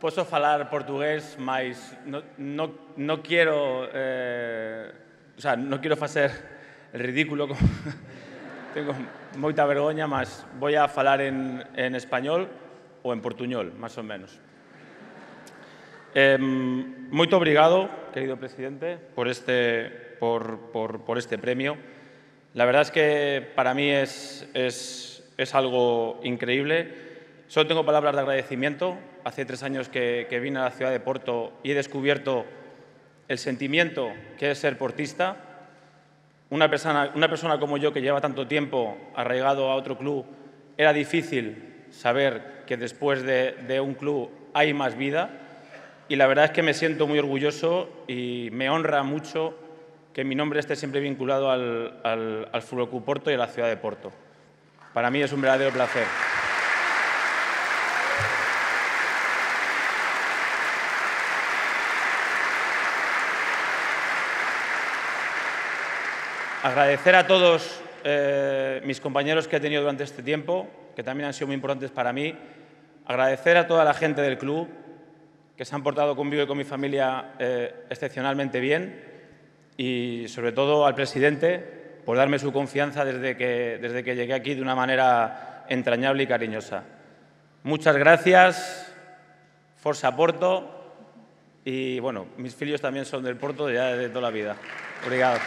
posso falar portugués, mas no, no, no quero... Eh, o sea, no quero facer ridículo. Con... Tengo moita vergoña, mas vou a falar en, en español ou en portuñol, máis ou menos. Eh, moito obrigado, querido presidente, por este, por, por, por este premio. La verdad es que para mí es, es, es algo increíble. Solo tengo palabras de agradecimiento. Hace tres años que, que, vine a la ciudad de Porto y he descubierto el sentimiento que es ser portista. Una persona, una persona como yo que lleva tanto tiempo arraigado a otro club, era difícil saber que después de, de un club hay más vida y la verdad es que me siento muy orgulloso y me honra mucho que mi nombre esté siempre vinculado al, al, Fútbol Club Porto y a la ciudad de Porto. Para mí es un verdadero placer. Agradecer a todos eh, mis compañeros que he tenido durante este tiempo, que también han sido muy importantes para mí. Agradecer a toda la gente del club, que se han portado conmigo y con mi familia eh, excepcionalmente bien y sobre todo al presidente por darme su confianza desde que, desde que llegué aquí de una manera entrañable y cariñosa. Muchas gracias, Forza Porto y bueno, mis filhos también son del Porto ya de toda la vida. Obrigado.